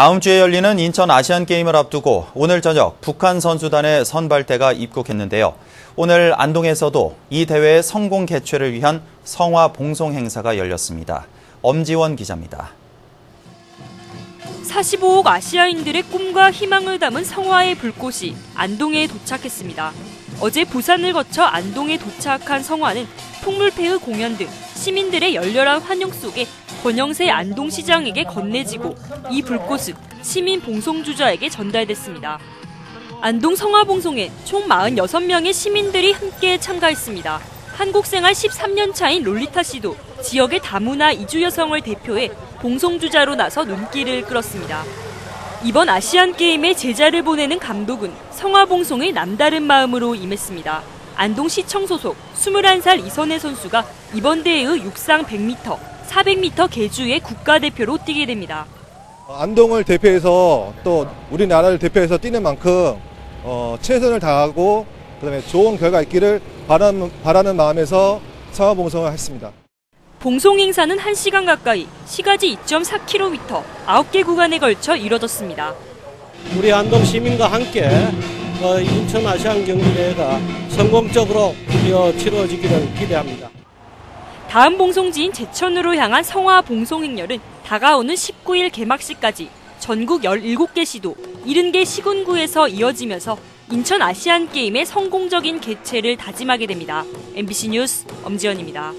다음 주에 열리는 인천 아시안 게임을 앞두고 오늘 저녁 북한 선수단의 선발대가 입국했는데요. 오늘 안동에서도 이 대회의 성공 개최를 위한 성화 봉송 행사가 열렸습니다. 엄지원 기자입니다. 45억 아시아인들의 꿈과 희망을 담은 성화의 불꽃이 안동에 도착했습니다. 어제 부산을 거쳐 안동에 도착한 성화는 풍물패의 공연 등 시민들의 열렬한 환영 속에 권영세 안동시장에게 건네지고 이 불꽃은 시민 봉송주자에게 전달됐습니다. 안동 성화봉송에 총 46명의 시민들이 함께 참가했습니다. 한국 생활 13년 차인 롤리타 씨도 지역의 다문화 이주 여성을 대표해 봉송주자로 나서 눈길을 끌었습니다. 이번 아시안 게임에 제자를 보내는 감독은 성화봉송의 남다른 마음으로 임했습니다. 안동시청 소속 21살 이선혜 선수가 이번 대회의 육상 100m, 400m 계주의 국가대표로 뛰게 됩니다. 안동을 대표해서 또 우리나라를 대표해서 뛰는 만큼 어, 최선을 다하고 그다음에 좋은 결과 있기를 바라는, 바라는 마음에서 성화봉송을 했습니다. 봉송 행사는 1시간 가까이 시가지 2.4km, 9개 구간에 걸쳐 이뤄졌습니다. 우리 안동 시민과 함께 어, 인천 아시안 경기대회가 성공적으로 치러지기를 기대합니다. 다음 봉송지인 제천으로 향한 성화 봉송 행렬은 다가오는 19일 개막식까지 전국 17개 시도 70개 시군구에서 이어지면서 인천 아시안 게임의 성공적인 개최를 다짐하게 됩니다. MBC 뉴스 엄지연입니다.